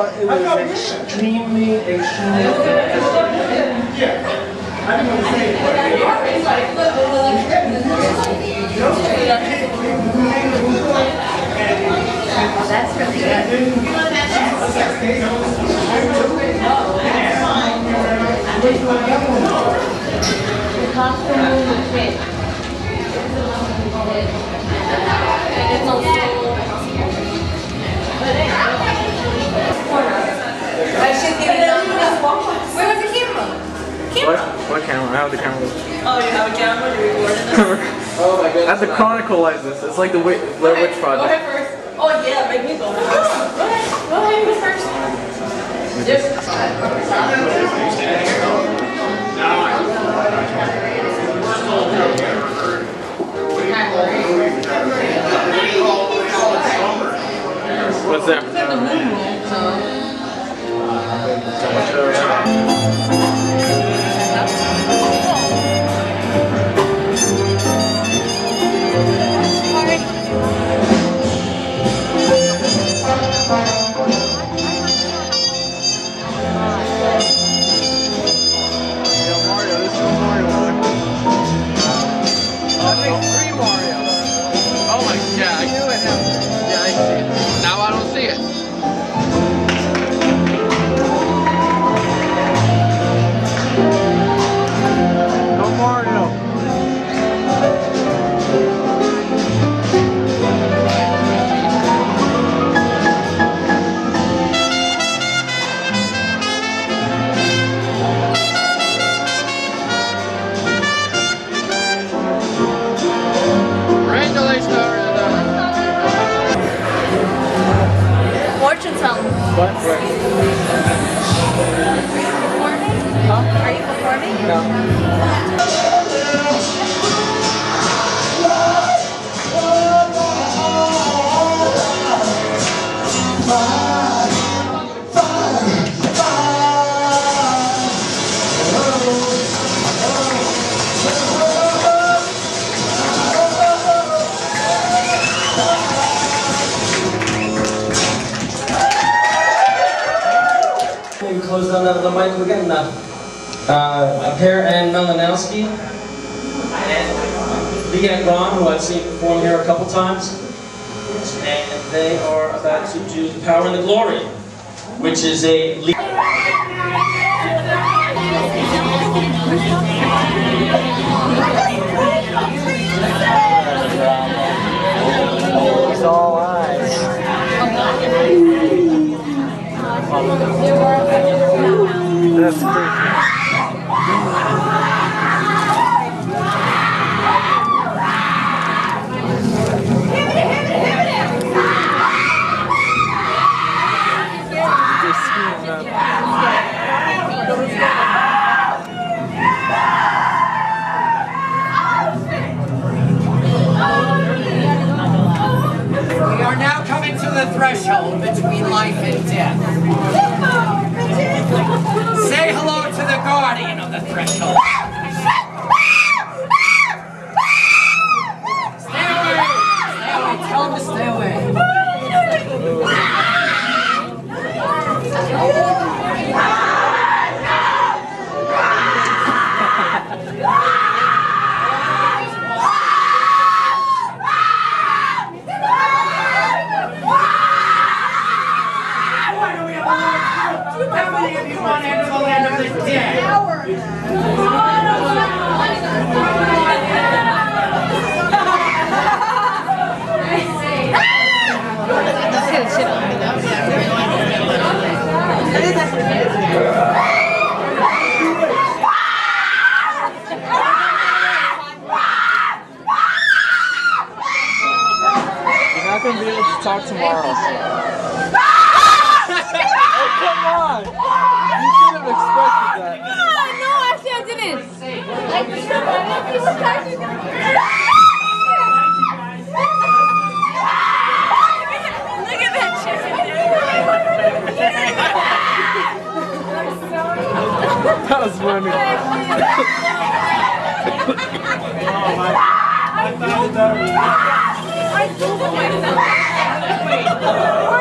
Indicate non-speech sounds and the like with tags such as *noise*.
stuff. me, I just thought it was extremely, extremely. That's really good. The costume will fit. It's also What? What camera? I have the camera. Oh, you have a camera to record it? *laughs* Oh my I have to chronicle this. It's like the Wi- Blair Witch Go Project. ahead first. Oh yeah, make me go first. *gasps* Go ahead. Go ahead, go first. Yep. Mario. Oh my god. Yeah, I see it. What? Performing? Huh? Are you performing? No. Maybe close down that the mic again. Uh, uh, Per and Melanowski and Leanne Ron, who I've seen perform here a couple times. And they are about to do The Power and the Glory, which is a We are now coming to the threshold between life and death. Say hello to the guardian of the threshold. Not gonna be able to talk tomorrow. oh, come on! You should have expected that. I didn't. Like, you were at that That was funny. *laughs* I told myself. We're not part